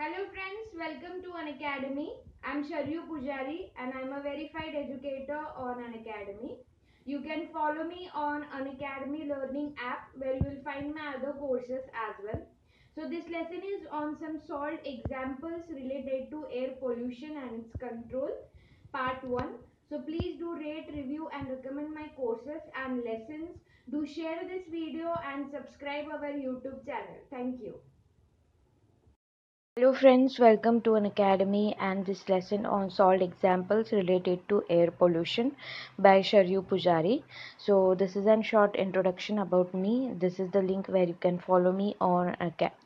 Hello friends, welcome to Unacademy. I'm Sharayu Pujari and I'm a verified educator on Unacademy. You can follow me on Unacademy Learning app where you will find my other courses as well. So this lesson is on some solved examples related to air pollution and its control, part 1. So please do rate, review and recommend my courses and lessons. Do share this video and subscribe our YouTube channel. Thank you. Hello friends, welcome to Unacademy and this lesson on solved examples related to air pollution by Sharayu Pujari. So this is a short introduction about me. This is the link where you can follow me on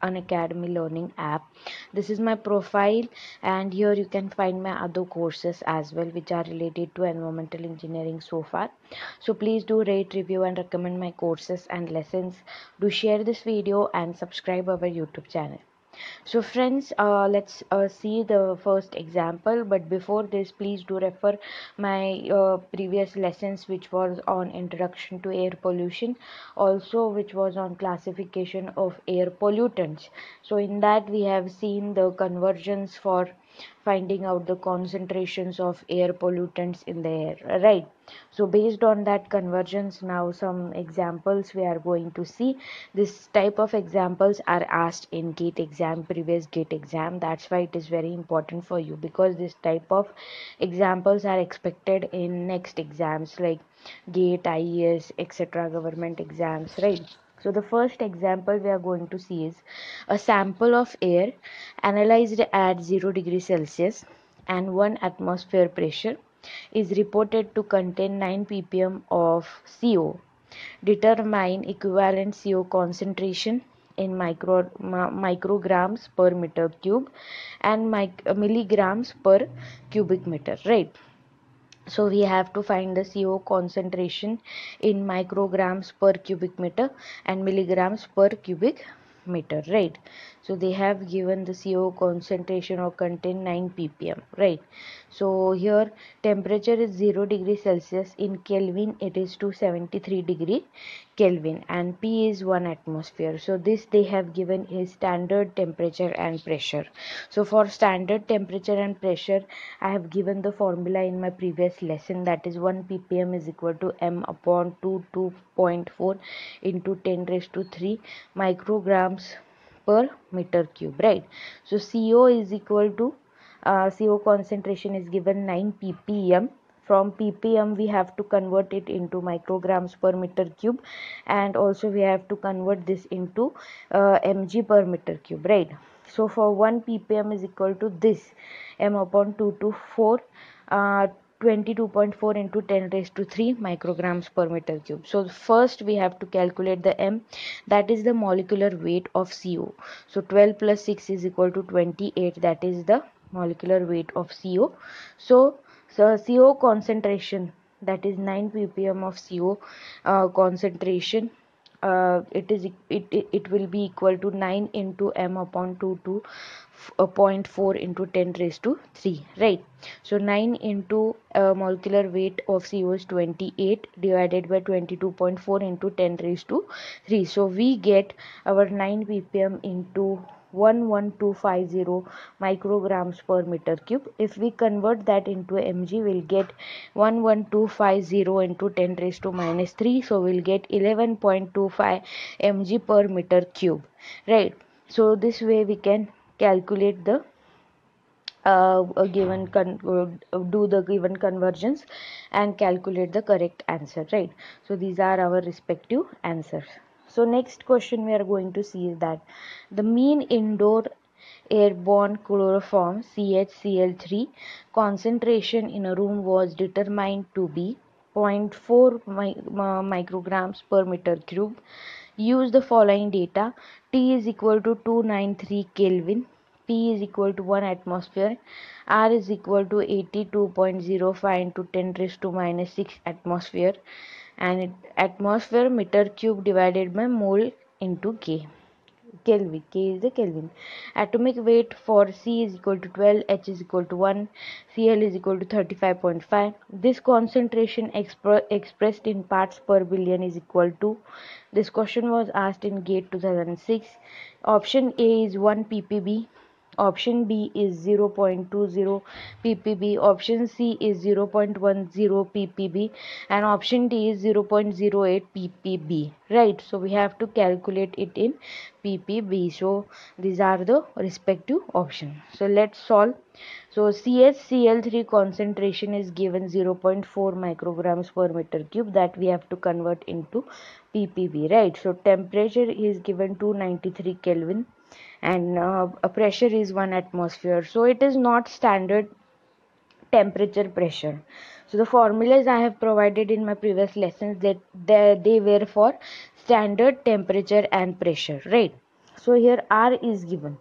Unacademy learning app. This is my profile and here you can find my other courses as well which are related to environmental engineering so far. So please do rate, review and recommend my courses and lessons. Do share this video and subscribe our YouTube channel so friends uh, let's uh, see the first example. But before this please do refer my uh, previous lessons which was on introduction to air pollution also which was on classification of air pollutants. So in that we have seen the conversions for finding out the concentrations of air pollutants in the air right? So based on that convergence now some examples we are going to see. This type of examples are asked in gate exam previous gate exam. That's why it is very important for you because this type of examples are expected in next exams like gate ies etc government exams right so the first example we are going to see is a sample of air analyzed at 0 degree Celsius and 1 atmosphere pressure is reported to contain 9 ppm of CO. Determine equivalent CO concentration in micro, micrograms per meter cube and mic, milligrams per cubic meter right so we have to find the CO concentration in micrograms per cubic meter and milligrams per cubic meter right so they have given the CO concentration or contain 9 ppm right? So here temperature is 0 degree celsius. In kelvin it is 273 degree kelvin and p is 1 atmosphere. So this they have given is standard temperature and pressure. So for standard temperature and pressure i have given the formula in my previous lesson. That is 1 ppm is equal to m upon 2 2.4 into 10 raised to 3 micrograms per meter cube right? So co is equal to uh, CO concentration is given 9 ppm. From ppm we have to convert it into micrograms per meter cube and also we have to convert this into uh, mg per meter cube right? So for 1 ppm is equal to this m upon 2 to 4 uh, 22.4 into 10 raised to 3 micrograms per meter cube so first we have to calculate the m that is the molecular weight of co so 12 plus 6 is equal to 28 that is the molecular weight of CO. So, so CO concentration that is 9 ppm of CO uh, concentration uh, it is it, it, it will be equal to 9 into m upon 2 to uh, 0.4 into 10 raised to 3 right? So 9 into uh, molecular weight of CO is 28 divided by 22.4 into 10 raised to 3 so we get our 9 ppm into 11250 micrograms per meter cube. If we convert that into mg we'll get 11250 into 10 raised to minus 3 so we'll get 11.25 mg per meter cube. Right. So this way we can calculate the uh, given uh, do the given conversions and calculate the correct answer. Right. So these are our respective answers so next question we are going to see is that the mean indoor airborne chloroform CHCl3 concentration in a room was determined to be 0.4 uh, micrograms per meter cube. Use the following data. T is equal to 293 Kelvin. P is equal to 1 atmosphere. R is equal to 82.05 into 10 raised to minus 6 atmosphere and atmosphere meter cube divided by mole into K. Kelvin. K is the Kelvin. Atomic weight for C is equal to 12, H is equal to 1, Cl is equal to 35.5. This concentration expr expressed in parts per billion is equal to. This question was asked in GATE 2006. Option A is 1 ppb, option b is 0.20 ppb option c is 0.10 ppb and option d is 0.08 ppb right so we have to calculate it in ppb so these are the respective options. So let's solve. So CHCl3 concentration is given 0.4 micrograms per meter cube that we have to convert into ppb right so temperature is given 293 kelvin and uh, pressure is 1 atmosphere. So it is not standard temperature pressure. So the formulas i have provided in my previous lessons that they, they were for standard temperature and pressure right? So here r is given.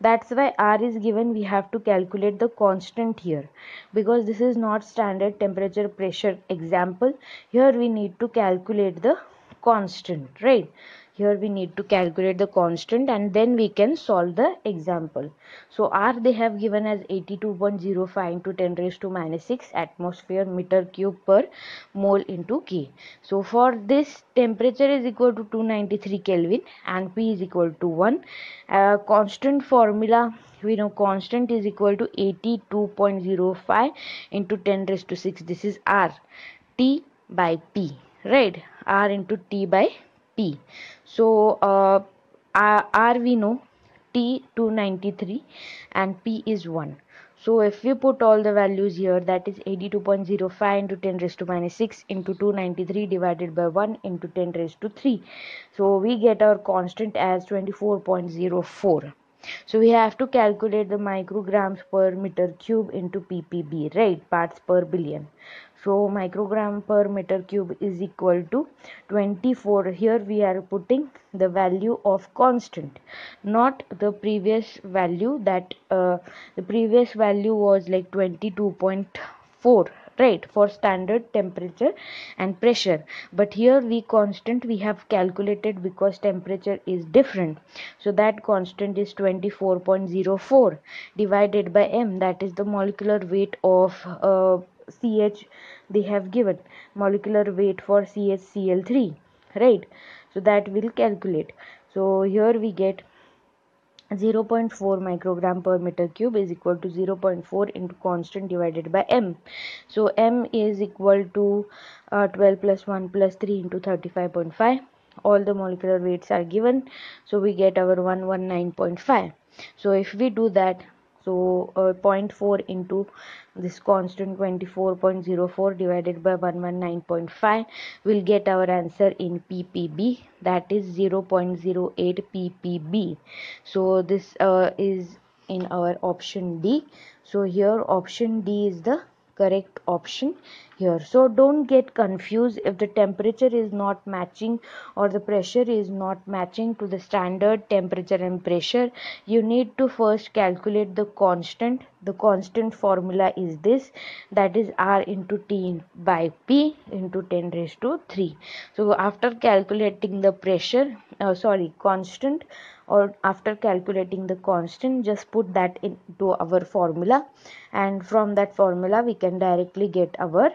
That's why r is given. We have to calculate the constant here. Because this is not standard temperature pressure example. Here we need to calculate the constant right here we need to calculate the constant and then we can solve the example. So r they have given as 82.05 into 10 raised to minus 6 atmosphere meter cube per mole into k. So for this temperature is equal to 293 kelvin and p is equal to 1 uh, constant formula we know constant is equal to 82.05 into 10 raised to 6 this is r t by p right? R into t by p so uh, r we know t 293 and p is 1 so if we put all the values here that is 82.05 into 10 raised to minus 6 into 293 divided by 1 into 10 raised to 3 so we get our constant as 24.04 so we have to calculate the micrograms per meter cube into ppb right? Parts per billion. So microgram per meter cube is equal to 24 here we are putting the value of constant not the previous value that uh, the previous value was like 22.4 right for standard temperature and pressure. But here we constant we have calculated because temperature is different. So that constant is 24.04 divided by m. That is the molecular weight of uh, ch they have given. Molecular weight for CHCl3 right? So that will calculate. So here we get 0.4 microgram per meter cube is equal to 0.4 into constant divided by m. So m is equal to uh, 12 plus 1 plus 3 into 35.5 all the molecular weights are given. So we get our 119.5 so if we do that so uh, 0.4 into this constant 24.04 divided by 119.5 will get our answer in ppb that is 0.08 ppb so this uh, is in our option d. So here option d is the correct option here. So don't get confused if the temperature is not matching or the pressure is not matching to the standard temperature and pressure. You need to first calculate the constant. The constant formula is this. That is r into t by p into 10 raised to 3 so after calculating the pressure uh, sorry constant or after calculating the constant just put that into our formula. And from that formula we can directly get our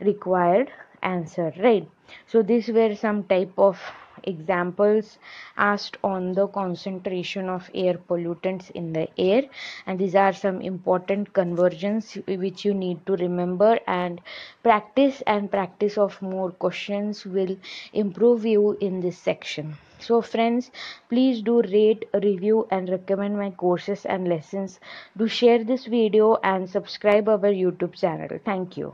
required answer right? So these were some type of examples asked on the concentration of air pollutants in the air. And these are some important conversions which you need to remember. And practice and practice of more questions will improve you in this section so friends please do rate review and recommend my courses and lessons. Do share this video and subscribe our youtube channel. Thank you